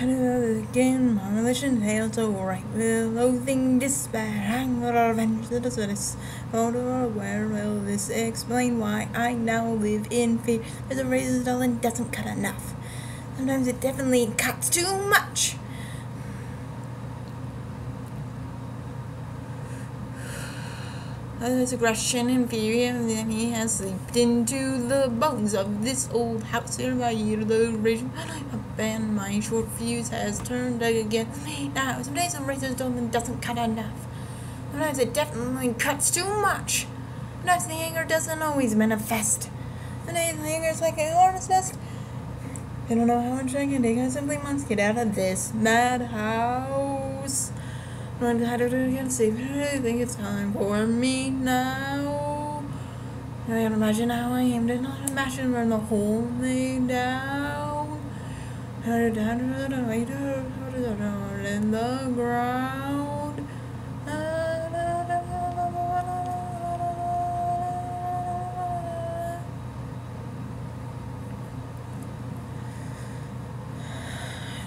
again, my religion failed so right with loathing, despair, anger, revenge, the this photo where will this explain why I now live in fear? There's a razor dull and doesn't cut enough. Sometimes it definitely cuts too much. Others aggression and fury, and then he has slipped into the bones of this old house here by the region. And my short fuse has turned against me now. Sometimes some razors don't doesn't cut enough. Sometimes it definitely cuts too much. Sometimes the anger doesn't always manifest. Sometimes the anger is like a hornet's nest. I don't know how much I can take. I simply must get out of this madhouse. To do it again, see I think it's time for me now. I can't imagine how I am, did not imagine when the whole thing down. In the ground.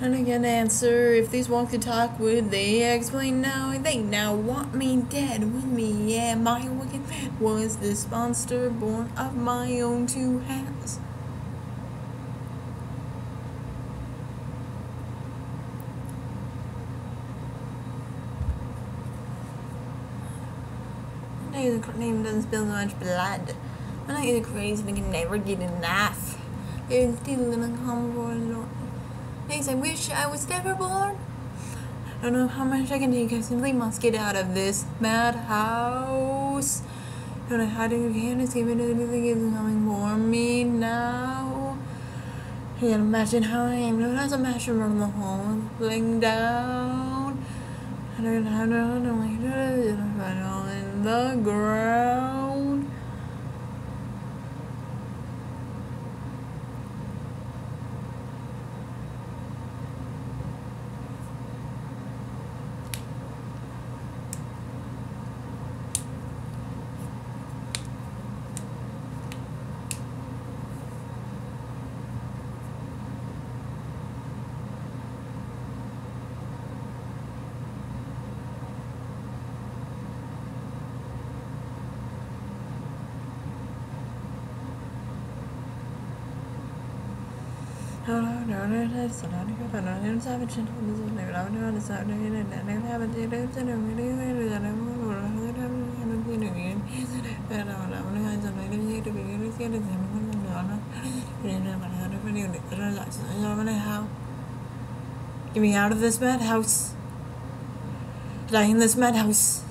And an answer. If these one could talk, would they explain now? They now want me dead with me. Yeah, my wicked was this monster born of my own two hands. The name doesn't spill so much blood. I know you're crazy, we can never get enough. You're still in a comfort Things I wish I was never born. I don't know how much I can take. I simply must get out of this madhouse. I don't know how to get escape it. Anything is coming for me now. I can imagine how I am. No, that's a imagine from the whole thing down. I don't know how to in the ground. Get me out of this madhouse. Die in this madhouse.